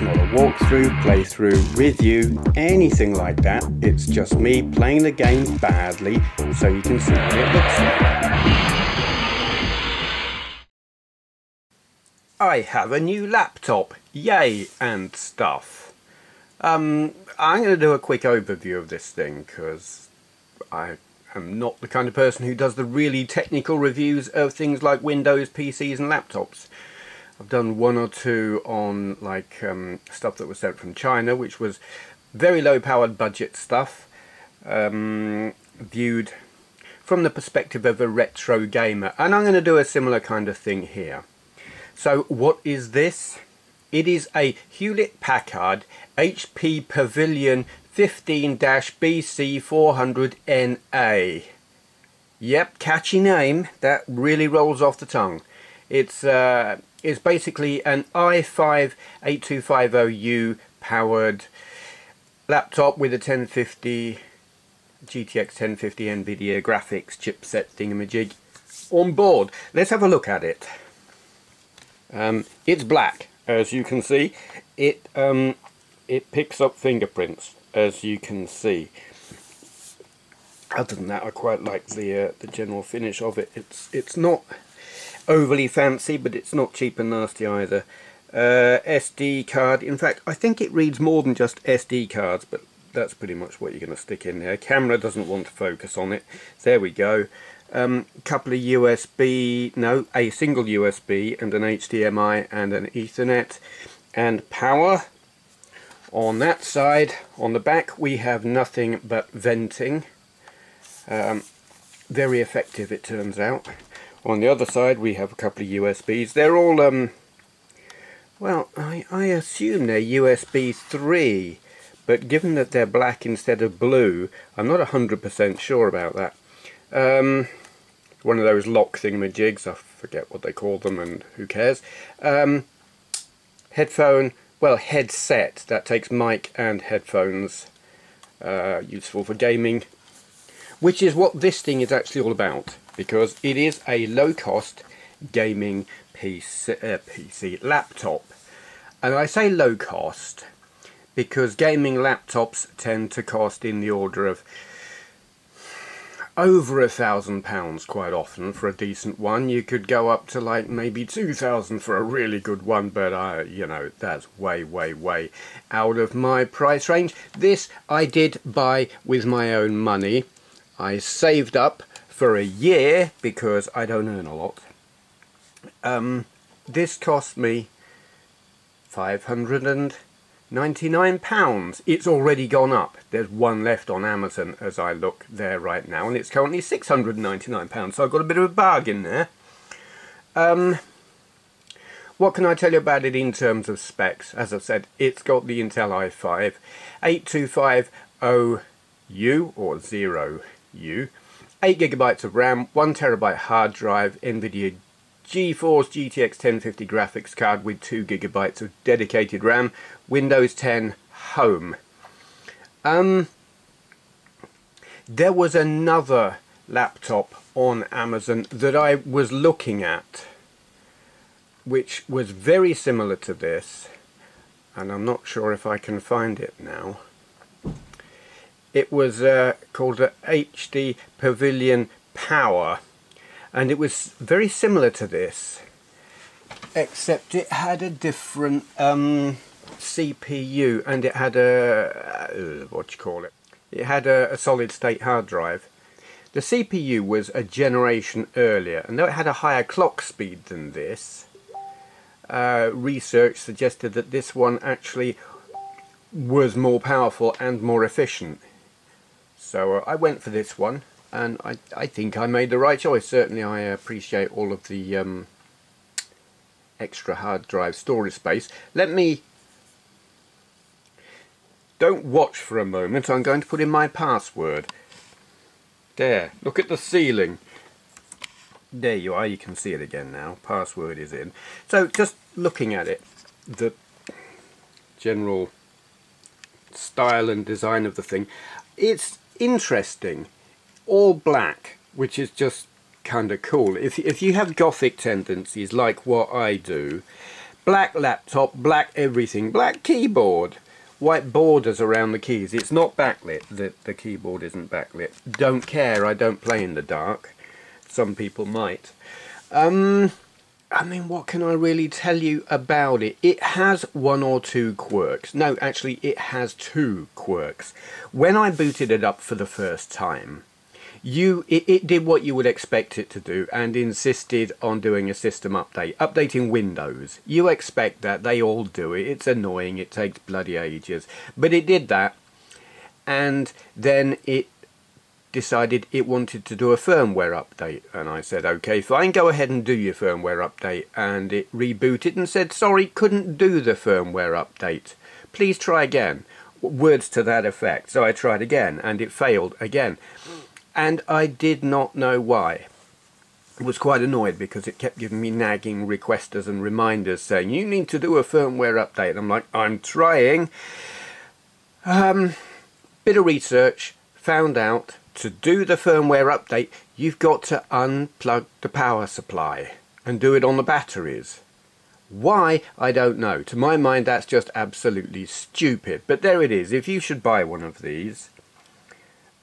Not a walkthrough, playthrough, review, anything like that. It's just me playing the game badly so you can see what it looks like. I have a new laptop, yay and stuff. Um, I'm going to do a quick overview of this thing because I am not the kind of person who does the really technical reviews of things like Windows, PCs and laptops. I've done one or two on like um, stuff that was sent from China, which was very low powered budget stuff, um, viewed from the perspective of a retro gamer. And I'm going to do a similar kind of thing here. So what is this? It is a Hewlett Packard HP Pavilion 15-BC400NA. Yep, catchy name. That really rolls off the tongue. It's uh, is basically an i5 8250U powered laptop with a 1050 GTX 1050 NVIDIA graphics chipset thingamajig on board. Let's have a look at it. Um, it's black, as you can see. It um, it picks up fingerprints, as you can see. Other than that, I quite like the uh, the general finish of it. It's it's not overly fancy, but it's not cheap and nasty either. Uh, SD card, in fact, I think it reads more than just SD cards, but that's pretty much what you're going to stick in there. Camera doesn't want to focus on it. There we go. Um, couple of USB, no, a single USB and an HDMI and an Ethernet and power. On that side, on the back, we have nothing but venting. Um, very effective, it turns out. On the other side we have a couple of USBs. They're all, um, well, I, I assume they're USB 3, but given that they're black instead of blue, I'm not 100% sure about that. Um, one of those lock thingamajigs, I forget what they call them and who cares. Um, headphone, well headset, that takes mic and headphones, uh, useful for gaming, which is what this thing is actually all about because it is a low-cost gaming PC, uh, PC laptop. And I say low cost because gaming laptops tend to cost in the order of over a thousand pounds quite often for a decent one. You could go up to like maybe two thousand for a really good one, but I, you know, that's way, way, way out of my price range. This I did buy with my own money. I saved up for a year because I don't earn a lot. Um, this cost me £599. It's already gone up. There's one left on Amazon as I look there right now and it's currently £699 so I've got a bit of a bargain there. Um, what can I tell you about it in terms of specs? As I've said, it's got the Intel i5 8250U or 0U 8 gigabytes of RAM, 1 terabyte hard drive, NVIDIA GeForce GTX 1050 graphics card with 2 gigabytes of dedicated RAM, Windows 10 Home. Um, there was another laptop on Amazon that I was looking at which was very similar to this and I'm not sure if I can find it now it was uh, called a HP Pavilion Power. And it was very similar to this except it had a different um, CPU and it had a uh, what you call it? It had a, a solid state hard drive. The CPU was a generation earlier and though it had a higher clock speed than this uh, research suggested that this one actually was more powerful and more efficient so uh, I went for this one and I, I think I made the right choice. Certainly I appreciate all of the um, extra hard drive storage space. Let me... Don't watch for a moment, I'm going to put in my password. There, look at the ceiling. There you are, you can see it again now. Password is in. So just looking at it, the general style and design of the thing, it's interesting. All black, which is just kind of cool. If, if you have gothic tendencies like what I do, Black laptop, black everything, black keyboard, white borders around the keys. It's not backlit, the, the keyboard isn't backlit. Don't care, I don't play in the dark. Some people might. Um, I mean, what can I really tell you about it? It has one or two quirks. No, actually, it has two quirks. When I booted it up for the first time, you it, it did what you would expect it to do and insisted on doing a system update, updating Windows. You expect that, they all do it. It's annoying, it takes bloody ages. But it did that, and then it decided it wanted to do a firmware update. And I said okay fine go ahead and do your firmware update. And it rebooted and said sorry couldn't do the firmware update. Please try again. Words to that effect. So I tried again and it failed again. And I did not know why. I was quite annoyed because it kept giving me nagging requesters and reminders saying you need to do a firmware update. I'm like I'm trying. Um bit of research found out to do the firmware update, you've got to unplug the power supply and do it on the batteries. Why, I don't know. To my mind, that's just absolutely stupid. But there it is. If you should buy one of these,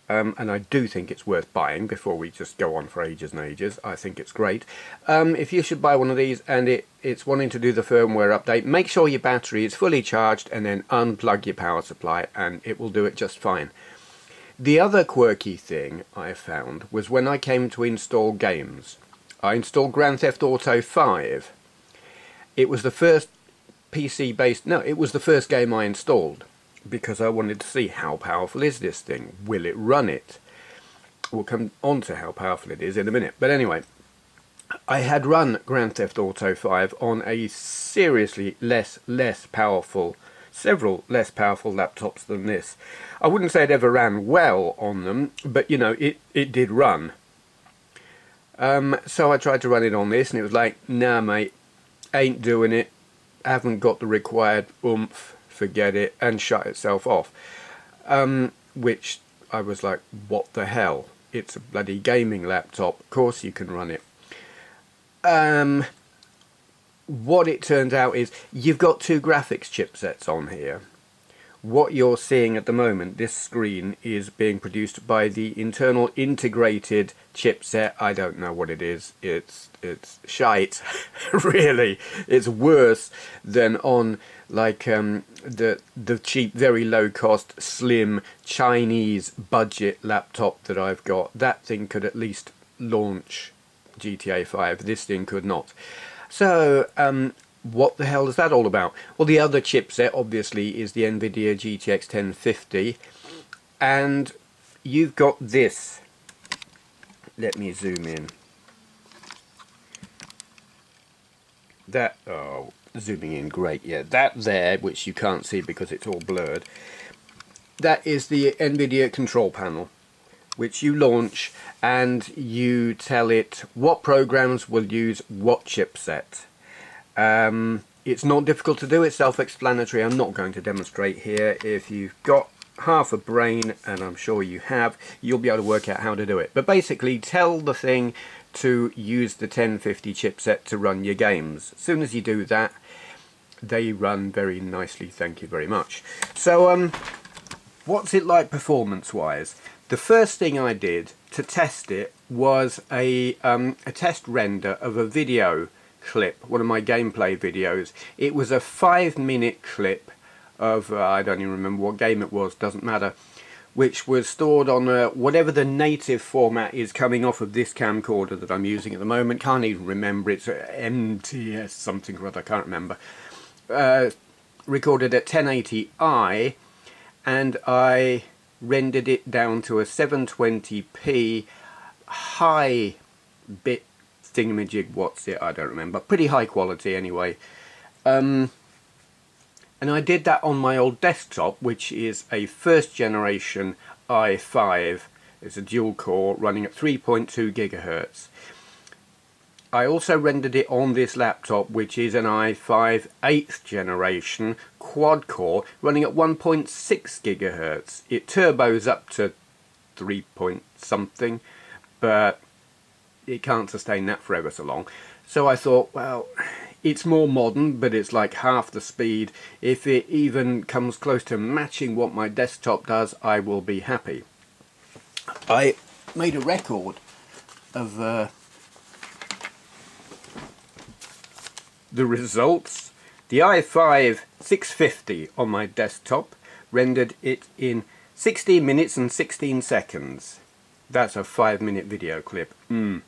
um, and I do think it's worth buying before we just go on for ages and ages. I think it's great. Um, if you should buy one of these and it, it's wanting to do the firmware update, make sure your battery is fully charged and then unplug your power supply and it will do it just fine. The other quirky thing I found was when I came to install games. I installed Grand Theft Auto 5. It was the first PC based, no, it was the first game I installed because I wanted to see how powerful is this thing? Will it run it? We'll come on to how powerful it is in a minute. But anyway, I had run Grand Theft Auto 5 on a seriously less, less powerful several less powerful laptops than this. I wouldn't say it ever ran well on them, but you know, it, it did run. Um, so I tried to run it on this and it was like, nah mate, ain't doing it, haven't got the required oomph, forget it, and shut itself off. Um, which I was like, what the hell? It's a bloody gaming laptop, of course you can run it. Um, what it turns out is you've got two graphics chipsets on here. What you're seeing at the moment, this screen, is being produced by the internal integrated chipset. I don't know what it is. It's it's shite, really. It's worse than on like um, the the cheap, very low cost, slim Chinese budget laptop that I've got. That thing could at least launch GTA 5. This thing could not. So, um, what the hell is that all about? Well, the other chipset, obviously, is the NVIDIA GTX 1050. And you've got this. Let me zoom in. That, oh, zooming in, great, yeah. That there, which you can't see because it's all blurred, that is the NVIDIA control panel which you launch and you tell it what programs will use what chipset. Um, it's not difficult to do, it's self-explanatory. I'm not going to demonstrate here. If you've got half a brain, and I'm sure you have, you'll be able to work out how to do it. But basically, tell the thing to use the 1050 chipset to run your games. As soon as you do that, they run very nicely, thank you very much. So, um, what's it like performance-wise? The first thing I did to test it was a, um, a test render of a video clip, one of my gameplay videos. It was a five minute clip of, uh, I don't even remember what game it was, doesn't matter, which was stored on uh, whatever the native format is coming off of this camcorder that I'm using at the moment. Can't even remember, it's MTS something or other, I can't remember. Uh, recorded at 1080i and I rendered it down to a 720p high bit thingamajig, what's it, I don't remember, pretty high quality anyway. Um, and I did that on my old desktop, which is a first generation i5. It's a dual core running at 3.2 gigahertz. I also rendered it on this laptop which is an i5 8th generation quad core running at 1.6 gigahertz. It turbos up to 3 point something but it can't sustain that forever so long. So I thought well it's more modern, but it's like half the speed. If it even comes close to matching what my desktop does, I will be happy. I made a record of uh, the results. The i5 650 on my desktop rendered it in 16 minutes and 16 seconds. That's a 5 minute video clip. Mm.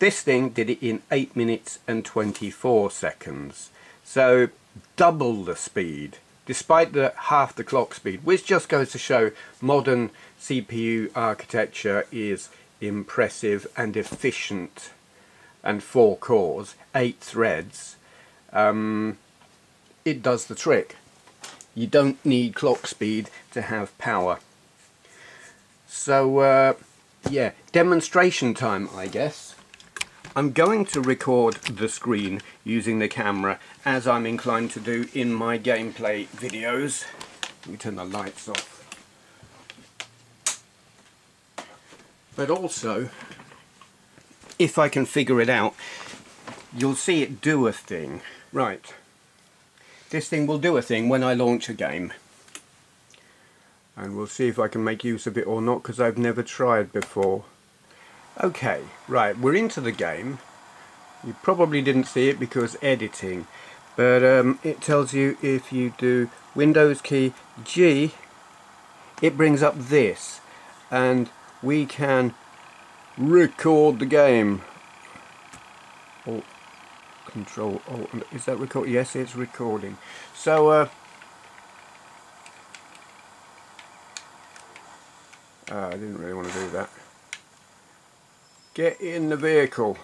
This thing did it in 8 minutes and 24 seconds. So double the speed, despite the half the clock speed, which just goes to show modern CPU architecture is impressive and efficient. And 4 cores, 8 threads, um, it does the trick. You don't need clock speed to have power. So, uh, yeah, demonstration time, I guess. I'm going to record the screen using the camera as I'm inclined to do in my gameplay videos. Let me turn the lights off. But also, if I can figure it out, you'll see it do a thing. Right. This thing will do a thing when I launch a game. And we'll see if I can make use of it or not because I've never tried before. Okay, right, we're into the game. You probably didn't see it because editing. But um, it tells you if you do Windows key G, it brings up this. And we can record the game. Alt, control, Alt, is that record? Yes, it's recording. So, uh, uh, I didn't really want to do that. Get in the vehicle.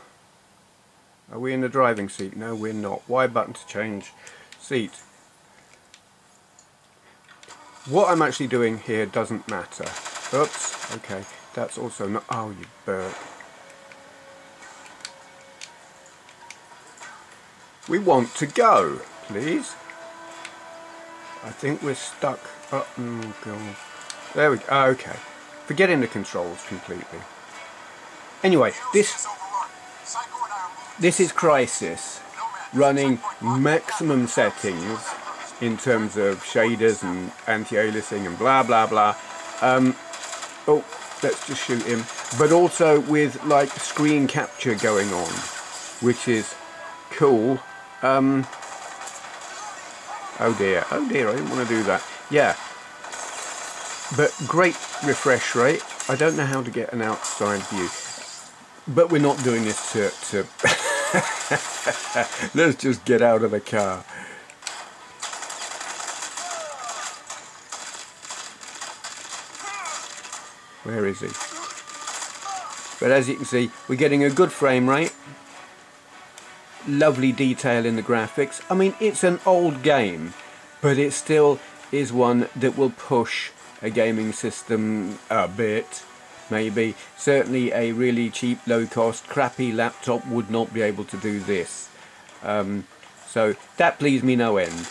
Are we in the driving seat? No, we're not. Y button to change seat. What I'm actually doing here doesn't matter. Oops, okay. That's also not... Oh, you bird. We want to go, please. I think we're stuck. Oh, oh God. There we go. Oh, okay. Forgetting the controls completely. Anyway, this this is Crysis, running maximum settings in terms of shaders and anti-aliasing and blah blah blah. Um, oh, let's just shoot him. But also with like screen capture going on, which is cool. Um, oh dear, oh dear, I didn't want to do that. Yeah, but great refresh rate. I don't know how to get an outside view. But we're not doing this to... to Let's just get out of the car. Where is he? But as you can see, we're getting a good frame rate. Lovely detail in the graphics. I mean, it's an old game, but it still is one that will push a gaming system a bit maybe. Certainly a really cheap, low cost, crappy laptop would not be able to do this. Um, so that pleased me no end.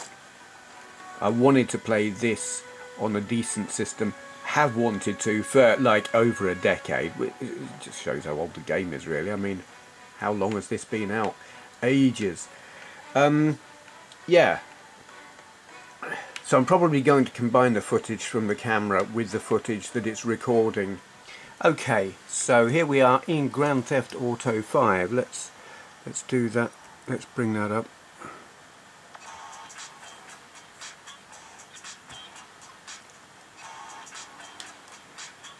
I wanted to play this on a decent system, have wanted to for like over a decade. It just shows how old the game is really. I mean, how long has this been out? Ages. Um, yeah, so I'm probably going to combine the footage from the camera with the footage that it's recording Okay, so here we are in Grand Theft Auto 5. Let's let's do that. Let's bring that up.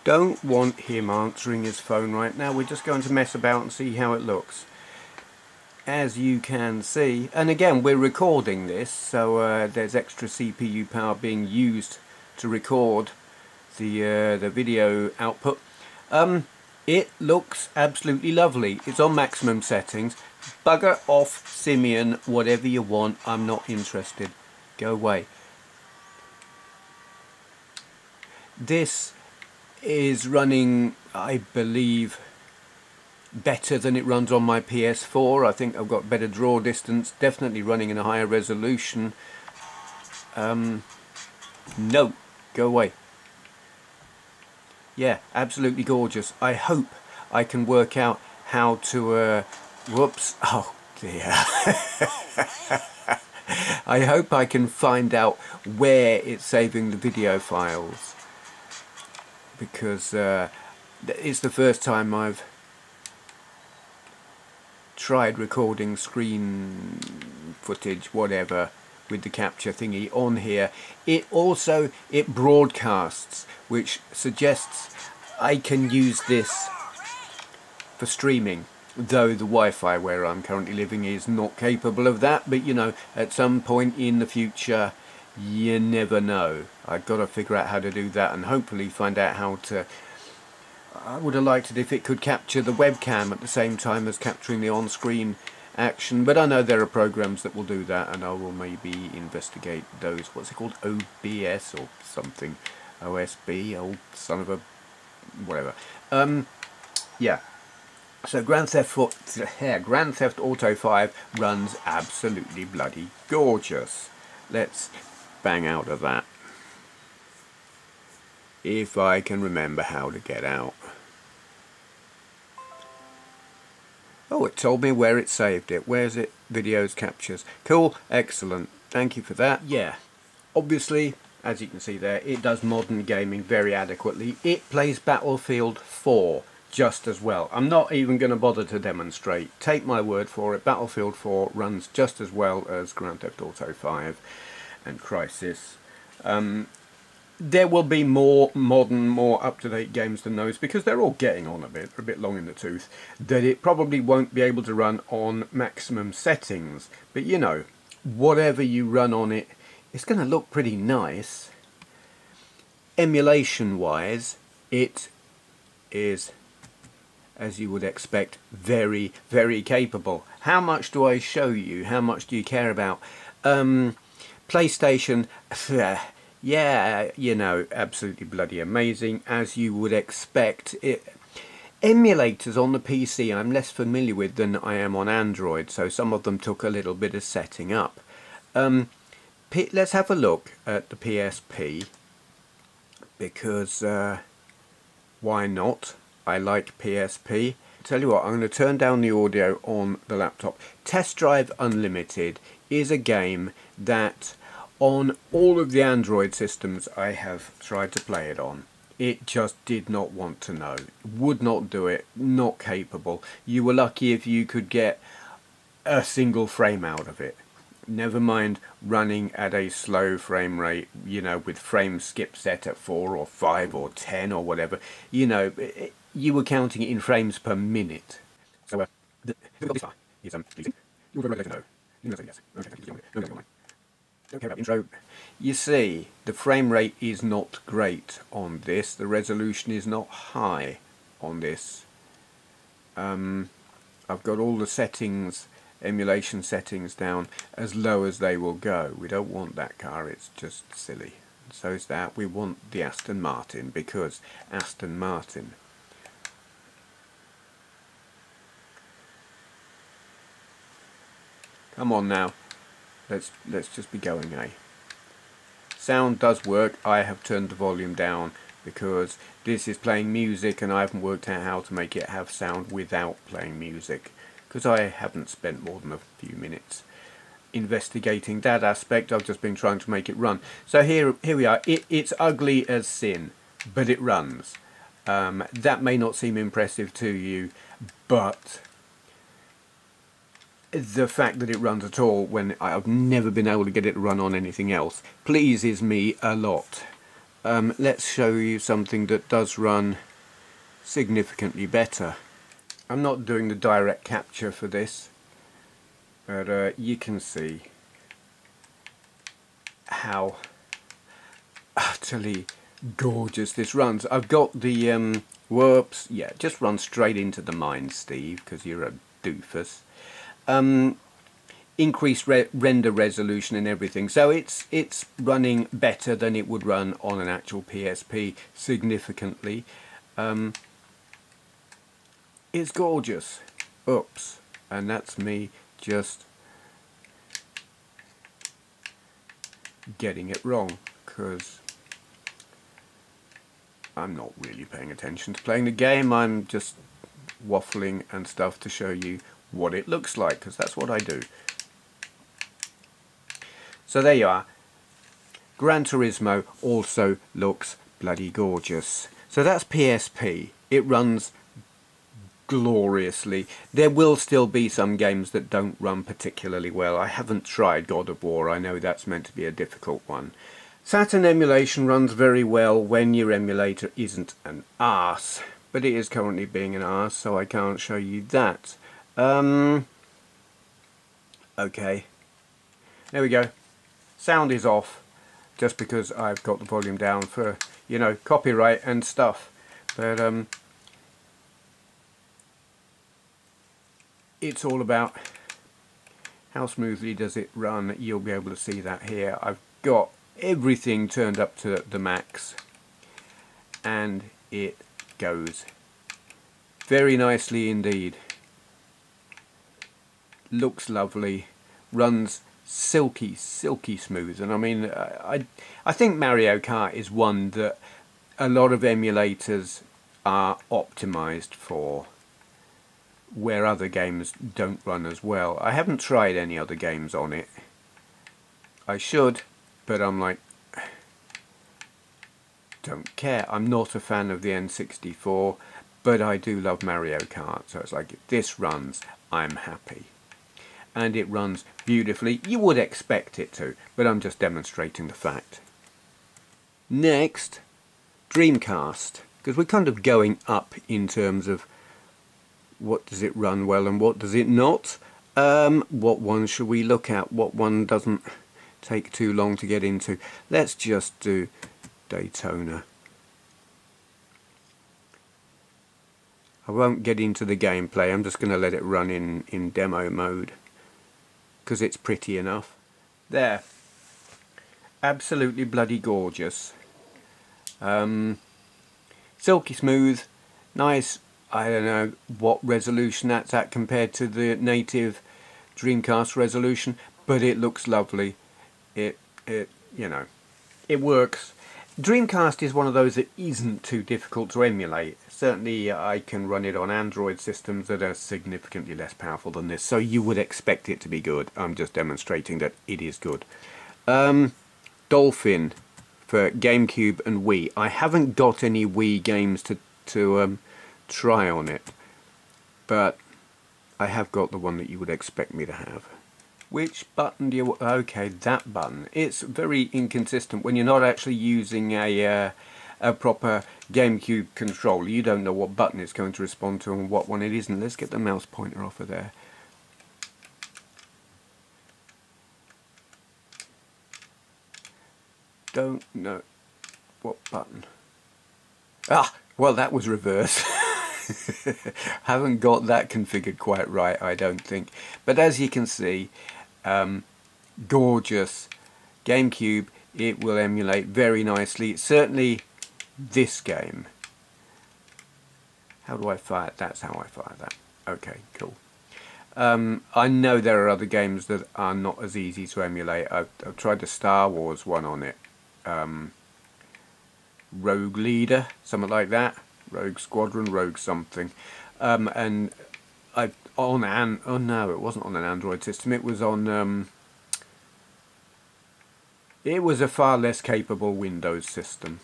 Don't want him answering his phone right now. We're just going to mess about and see how it looks. As you can see, and again we're recording this, so uh, there's extra CPU power being used to record the uh, the video output um, it looks absolutely lovely. It's on maximum settings. Bugger off Simeon, whatever you want. I'm not interested. Go away. This is running, I believe, better than it runs on my PS4. I think I've got better draw distance, definitely running in a higher resolution. Um, no, go away yeah absolutely gorgeous I hope I can work out how to uh, whoops oh dear. I hope I can find out where it's saving the video files because uh, it's the first time I've tried recording screen footage whatever with the capture thingy on here. It also it broadcasts which suggests I can use this for streaming though the Wi-Fi where I'm currently living is not capable of that. But you know at some point in the future you never know. I've got to figure out how to do that and hopefully find out how to I would have liked it if it could capture the webcam at the same time as capturing the on-screen action but I know there are programs that will do that and I will maybe investigate those what's it called OBS or something OSB old son of a whatever um yeah so Grand Theft, Grand Theft Auto 5 runs absolutely bloody gorgeous. Let's bang out of that. If I can remember how to get out. Oh, it told me where it saved it. Where's it? Videos, captures. Cool, excellent. Thank you for that. Yeah, obviously, as you can see there, it does modern gaming very adequately. It plays Battlefield 4 just as well. I'm not even going to bother to demonstrate. Take my word for it, Battlefield 4 runs just as well as Grand Theft Auto 5 and Crysis. Um, there will be more modern, more up-to-date games than those because they're all getting on a bit, a bit long in the tooth, that it probably won't be able to run on maximum settings. But you know, whatever you run on it, it's going to look pretty nice. Emulation-wise, it is as you would expect, very, very capable. How much do I show you? How much do you care about? Um, PlayStation, yeah, you know, absolutely bloody amazing, as you would expect. It, emulators on the PC I'm less familiar with than I am on Android, so some of them took a little bit of setting up. Um, let's have a look at the PSP, because uh, why not? I like PSP. Tell you what, I'm going to turn down the audio on the laptop. Test Drive Unlimited is a game that on all of the Android systems I have tried to play it on, it just did not want to know. Would not do it, not capable. You were lucky if you could get a single frame out of it. Never mind running at a slow frame rate, you know, with frame skip set at 4 or 5 or 10 or whatever. You know, you were counting it in frames per minute. So, uh, the, the this far is um, pleasing. You would like Don't care about intro. You see, the frame rate is not great on this. The resolution is not high on this. Um, I've got all the settings, emulation settings down as low as they will go. We don't want that car, it's just silly. So is that. We want the Aston Martin because Aston Martin Come on now. Let's let's just be going, eh? Sound does work. I have turned the volume down because this is playing music and I haven't worked out how to make it have sound without playing music because I haven't spent more than a few minutes investigating that aspect. I've just been trying to make it run. So here, here we are. It, it's ugly as sin, but it runs. Um, that may not seem impressive to you, but the fact that it runs at all when I've never been able to get it to run on anything else pleases me a lot. Um, let's show you something that does run significantly better. I'm not doing the direct capture for this but uh, you can see how utterly gorgeous this runs. I've got the um, whoops, yeah, just run straight into the mine Steve because you're a doofus um, increased re render resolution and everything. So it's it's running better than it would run on an actual PSP significantly. Um, it's gorgeous. Oops. And that's me just getting it wrong because I'm not really paying attention to playing the game. I'm just waffling and stuff to show you what it looks like because that's what I do. So there you are. Gran Turismo also looks bloody gorgeous. So that's PSP. It runs gloriously. There will still be some games that don't run particularly well. I haven't tried God of War. I know that's meant to be a difficult one. Saturn emulation runs very well when your emulator isn't an arse. But it is currently being an arse, so I can't show you that. Um, okay. There we go. Sound is off just because I've got the volume down for you know copyright and stuff. But um, it's all about how smoothly does it run. You'll be able to see that here. I've got everything turned up to the max and it goes. Very nicely indeed looks lovely runs silky, silky smooth. And I mean, I, I think Mario Kart is one that a lot of emulators are optimized for where other games don't run as well. I haven't tried any other games on it. I should, but I'm like, don't care. I'm not a fan of the N64, but I do love Mario Kart. So it's like, if this runs, I'm happy and it runs beautifully. You would expect it to, but I'm just demonstrating the fact. Next, Dreamcast, because we're kind of going up in terms of what does it run well and what does it not. Um, what one should we look at? What one doesn't take too long to get into? Let's just do Daytona. I won't get into the gameplay, I'm just going to let it run in, in demo mode because it's pretty enough. There. Absolutely bloody gorgeous. Um, silky smooth. Nice, I don't know what resolution that's at compared to the native Dreamcast resolution, but it looks lovely. It, it, you know, it works. Dreamcast is one of those that isn't too difficult to emulate. Certainly I can run it on Android systems that are significantly less powerful than this, so you would expect it to be good. I'm just demonstrating that it is good. Um, Dolphin for GameCube and Wii. I haven't got any Wii games to, to um, try on it, but I have got the one that you would expect me to have. Which button do you... Okay, that button. It's very inconsistent when you're not actually using a, uh, a proper GameCube controller. You don't know what button it's going to respond to and what one it isn't. Let's get the mouse pointer off of there. Don't know what button. Ah, well that was reverse. haven't got that configured quite right I don't think. But as you can see um, gorgeous GameCube. It will emulate very nicely certainly this game. How do I fire? That's how I fire that. Okay cool. Um, I know there are other games that are not as easy to emulate. I've, I've tried the Star Wars one on it. Um, Rogue Leader something like that. Rogue Squadron Rogue something. Um, and On an oh no it wasn't on an Android system. It was on um, it was a far less capable Windows system.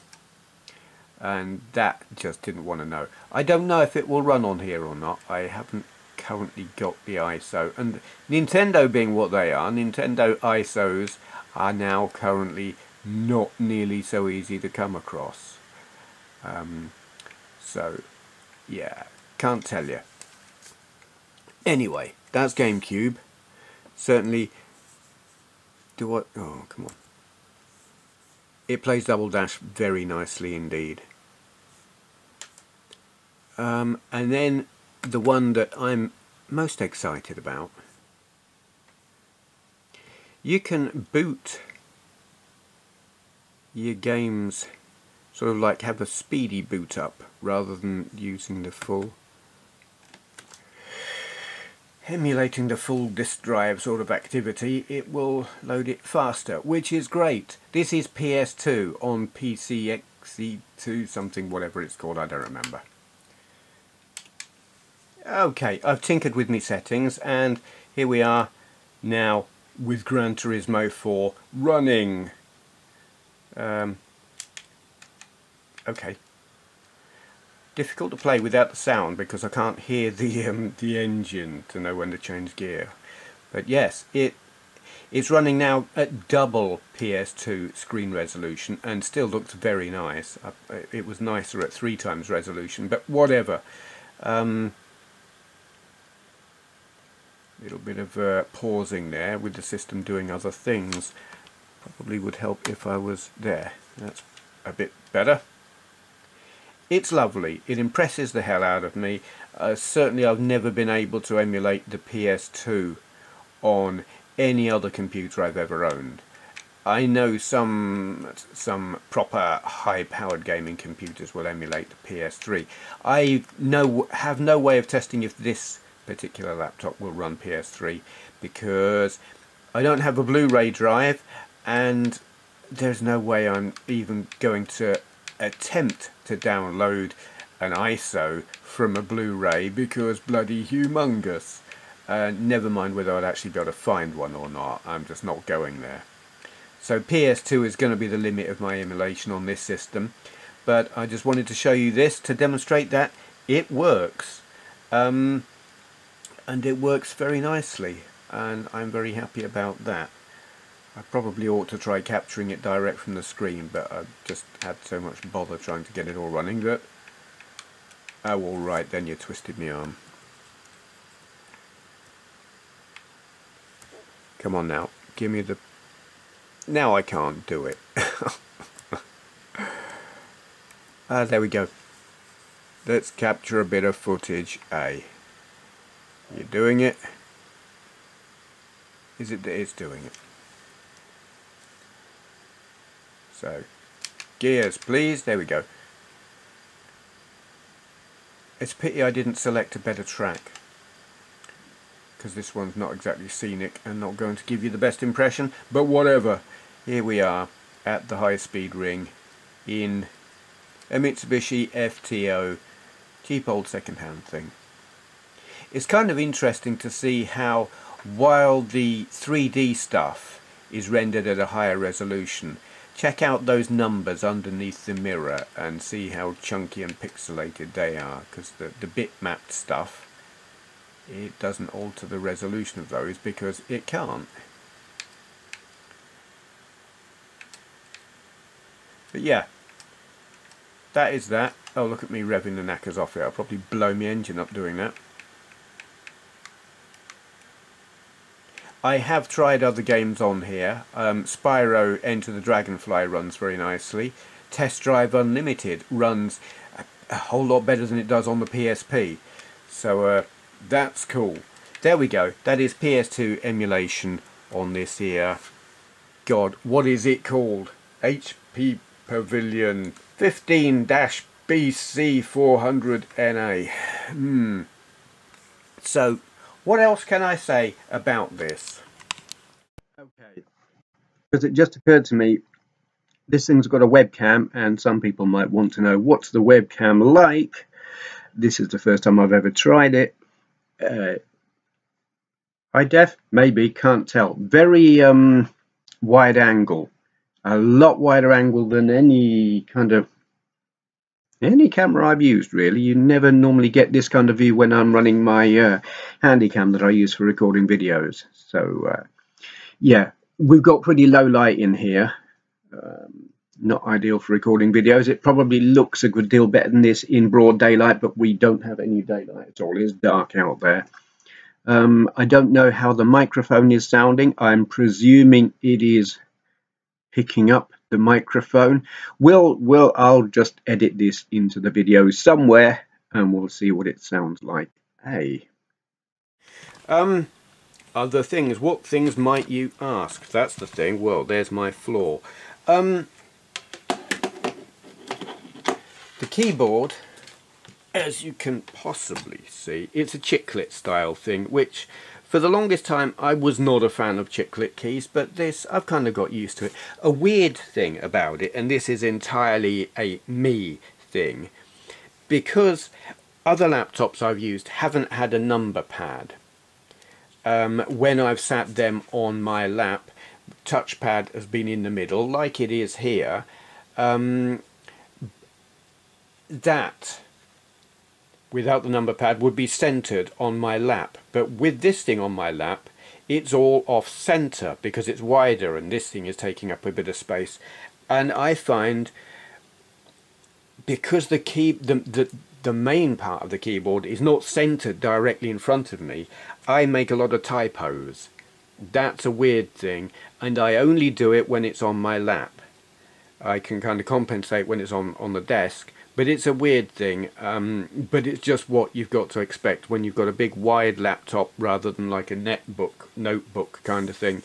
And that just didn't want to know. I don't know if it will run on here or not. I haven't currently got the ISO and Nintendo being what they are Nintendo ISOs are now currently not nearly so easy to come across. Um, so yeah can't tell you Anyway, that's GameCube. Certainly, do what? Oh, come on. It plays Double Dash very nicely indeed. Um, and then the one that I'm most excited about. You can boot your games sort of like have a speedy boot up rather than using the full emulating the full disk drive sort of activity, it will load it faster, which is great. This is PS2 on PCXE2 something, whatever it's called, I don't remember. Okay, I've tinkered with my settings and here we are now with Gran Turismo 4 running. Um, okay. Difficult to play without the sound because I can't hear the um, the engine to know when to change gear. But yes, it it's running now at double PS2 screen resolution and still looks very nice. It was nicer at three times resolution, but whatever. Um, little bit of uh, pausing there with the system doing other things probably would help if I was there that's a bit better it's lovely. It impresses the hell out of me. Uh, certainly I've never been able to emulate the PS2 on any other computer I've ever owned. I know some some proper high-powered gaming computers will emulate the PS3 I know have no way of testing if this particular laptop will run PS3 because I don't have a Blu-ray drive and there's no way I'm even going to attempt to download an ISO from a Blu-ray because bloody humongous. Uh, never mind whether I'd actually be able to find one or not, I'm just not going there. So PS2 is going to be the limit of my emulation on this system, but I just wanted to show you this to demonstrate that it works. Um, and it works very nicely and I'm very happy about that. I probably ought to try capturing it direct from the screen but I've just had so much bother trying to get it all running that oh alright then you twisted me arm. Come on now, give me the... Now I can't do it. Ah, there we go. Let's capture a bit of footage, A. You're doing it. Is it that it's doing it? So, gears please, there we go. It's a pity I didn't select a better track because this one's not exactly scenic and not going to give you the best impression but whatever. Here we are at the high speed ring in a Mitsubishi FTO cheap old second hand thing. It's kind of interesting to see how while the 3D stuff is rendered at a higher resolution check out those numbers underneath the mirror and see how chunky and pixelated they are because the, the bitmap stuff it doesn't alter the resolution of those because it can't. But yeah that is that. Oh look at me revving the knackers off it I'll probably blow my engine up doing that I have tried other games on here. Um, Spyro Enter the Dragonfly runs very nicely. Test Drive Unlimited runs a, a whole lot better than it does on the PSP. So uh, that's cool. There we go. That is PS2 emulation on this here. God, what is it called? HP Pavilion 15-BC400NA. Hmm. So what else can I say about this? Okay. Because it just occurred to me, this thing's got a webcam, and some people might want to know what's the webcam like. This is the first time I've ever tried it. Uh, high def? Maybe, can't tell. Very um, wide angle. A lot wider angle than any kind of any camera I've used really. You never normally get this kind of view when I'm running my uh, handycam that I use for recording videos. So uh, yeah we've got pretty low light in here. Um, not ideal for recording videos. It probably looks a good deal better than this in broad daylight but we don't have any daylight at all. It's dark out there. Um, I don't know how the microphone is sounding. I'm presuming it is picking up the microphone. We'll, we'll, I'll just edit this into the video somewhere and we'll see what it sounds like. Hey. Um, other things. What things might you ask? That's the thing. Well, there's my floor. Um, the keyboard, as you can possibly see, it's a chiclet style thing, which for the longest time, I was not a fan of chiclet keys, but this, I've kind of got used to it. A weird thing about it, and this is entirely a me thing, because other laptops I've used haven't had a number pad. Um, when I've sat them on my lap, touchpad has been in the middle, like it is here. Um, that, without the number pad, would be centered on my lap. But with this thing on my lap, it's all off center because it's wider and this thing is taking up a bit of space. And I find because the key the, the the main part of the keyboard is not centered directly in front of me, I make a lot of typos. That's a weird thing, and I only do it when it's on my lap. I can kind of compensate when it's on, on the desk, but it's a weird thing, um, but it's just what you've got to expect when you've got a big wide laptop rather than like a netbook, notebook kind of thing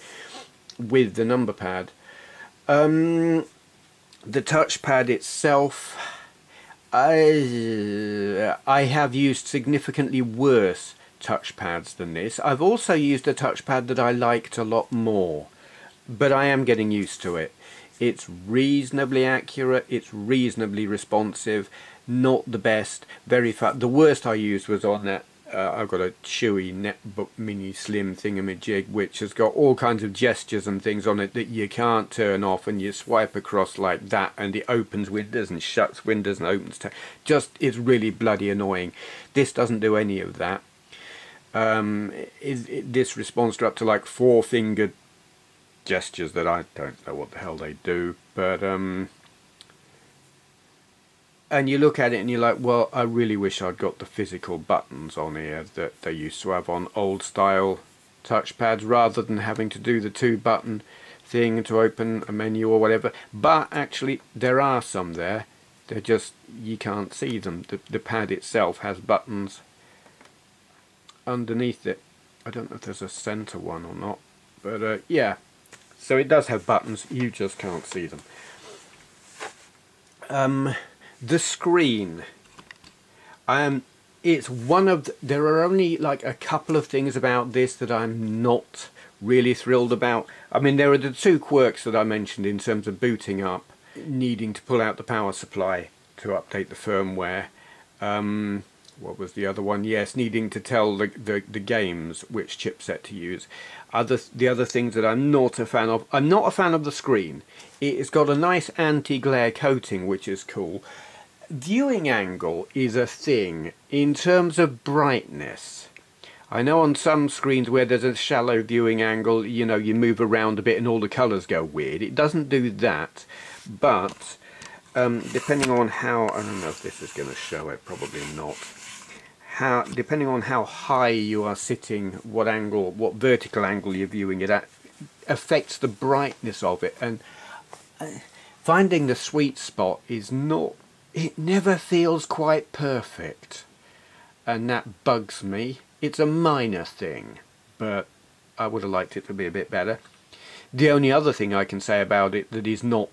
with the number pad. Um, the touchpad itself, I, I have used significantly worse touchpads than this. I've also used a touchpad that I liked a lot more, but I am getting used to it. It's reasonably accurate, it's reasonably responsive, not the best, very fast. The worst I used was on that, uh, I've got a Chuwi Netbook Mini Slim thingamajig, which has got all kinds of gestures and things on it that you can't turn off, and you swipe across like that, and it opens windows and shuts windows and opens. Just, it's really bloody annoying. This doesn't do any of that. Um, this responds to up to like four fingered gestures that I don't know what the hell they do, but um, and you look at it and you're like, well, I really wish I'd got the physical buttons on here that they used to have on old style touchpads rather than having to do the two button thing to open a menu or whatever. But actually, there are some there. They're just, you can't see them. The, the pad itself has buttons underneath it. I don't know if there's a center one or not. But uh, yeah, so it does have buttons, you just can't see them. Um, the screen. Um, it's one of the, there are only like a couple of things about this that I'm not really thrilled about. I mean, there are the two quirks that I mentioned in terms of booting up, needing to pull out the power supply to update the firmware. Um, what was the other one? Yes, needing to tell the, the, the games which chipset to use. Other the other things that I'm not a fan of. I'm not a fan of the screen. It's got a nice anti-glare coating, which is cool. Viewing angle is a thing in terms of brightness. I know on some screens where there's a shallow viewing angle, you know, you move around a bit and all the colours go weird. It doesn't do that, but um, depending on how, I don't know if this is going to show it, probably not how, depending on how high you are sitting, what angle, what vertical angle you're viewing it at, affects the brightness of it. And uh, finding the sweet spot is not, it never feels quite perfect. And that bugs me. It's a minor thing, but I would have liked it to be a bit better. The only other thing I can say about it that is not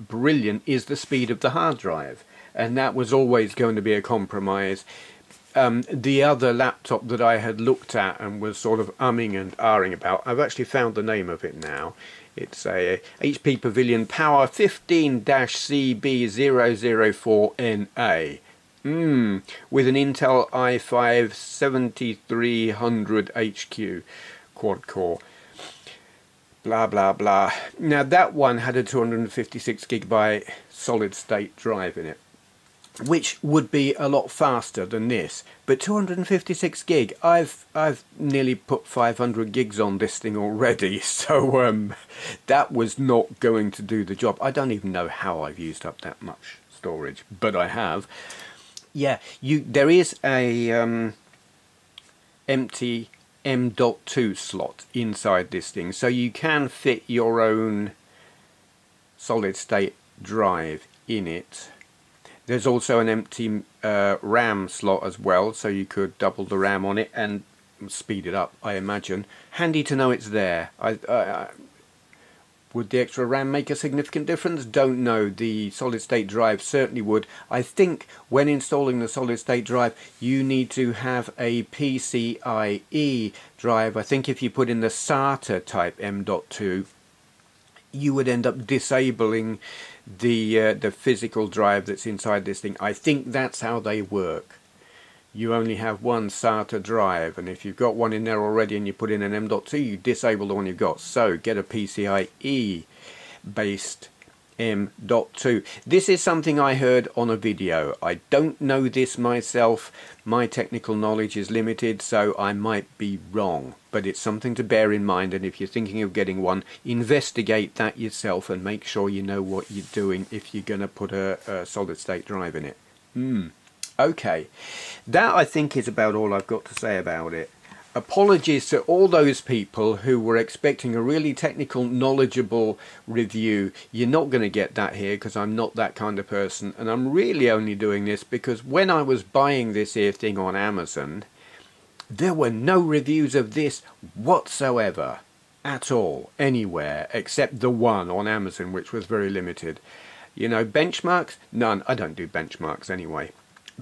brilliant is the speed of the hard drive. And that was always going to be a compromise um, the other laptop that I had looked at and was sort of umming and ahhing about, I've actually found the name of it now. It's a HP Pavilion Power 15-CB004NA. Mm, with an Intel i5 7300 HQ quad core. Blah blah blah. Now that one had a 256 gigabyte solid state drive in it which would be a lot faster than this. But 256 gig I've I've nearly put 500 gigs on this thing already so um, that was not going to do the job. I don't even know how I've used up that much storage but I have. Yeah you there is a um, empty M.2 slot inside this thing so you can fit your own solid state drive in it there's also an empty uh, RAM slot as well, so you could double the RAM on it and speed it up, I imagine. Handy to know it's there. I, I, would the extra RAM make a significant difference? Don't know. The solid state drive certainly would. I think when installing the solid state drive, you need to have a PCIe drive. I think if you put in the SATA type M.2, you would end up disabling the uh, the physical drive that's inside this thing. I think that's how they work. you only have one SATA drive and if you've got one in there already and you put in an M.2 you disable the one you've got so get a PCIe based M.2 this is something I heard on a video. I don't know this myself. My technical knowledge is limited so I might be wrong but it's something to bear in mind and if you're thinking of getting one investigate that yourself and make sure you know what you're doing if you're going to put a, a solid state drive in it. Hmm. Okay, that I think is about all I've got to say about it. Apologies to all those people who were expecting a really technical, knowledgeable review. You're not going to get that here because I'm not that kind of person. And I'm really only doing this because when I was buying this here thing on Amazon, there were no reviews of this whatsoever. At all, anywhere, except the one on Amazon, which was very limited. You know, benchmarks? None. I don't do benchmarks anyway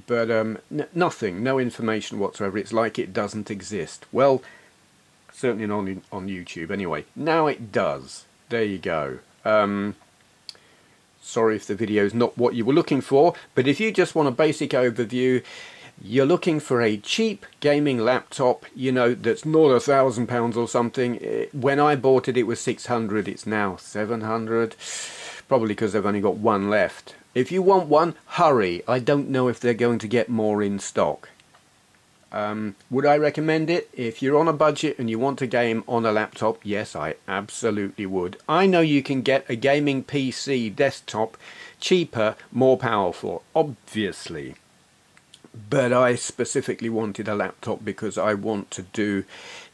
but um, nothing, no information whatsoever. It's like it doesn't exist. Well, certainly not on, YouTube anyway. Now it does. There you go. Um, sorry if the video is not what you were looking for, but if you just want a basic overview, you're looking for a cheap gaming laptop, you know, that's not a thousand pounds or something. Eh, when I bought it, it was 600. It's now 700, probably because they've only got one left. If you want one, hurry. I don't know if they're going to get more in stock. Um, would I recommend it? If you're on a budget and you want a game on a laptop, yes, I absolutely would. I know you can get a gaming PC desktop cheaper, more powerful, obviously but I specifically wanted a laptop because I want to do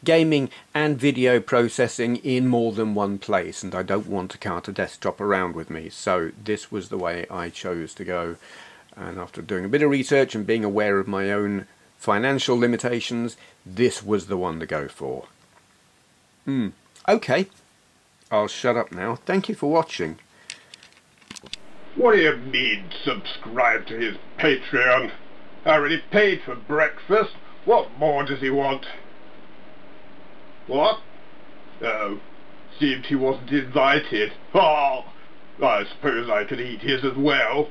gaming and video processing in more than one place and I don't want to cart a desktop around with me so this was the way I chose to go and after doing a bit of research and being aware of my own financial limitations this was the one to go for. Hmm. Okay, I'll shut up now. Thank you for watching. What do you mean subscribe to his Patreon? I already paid for breakfast. What more does he want? What? Oh, Simeon wasn't invited. Oh, I suppose I could eat his as well.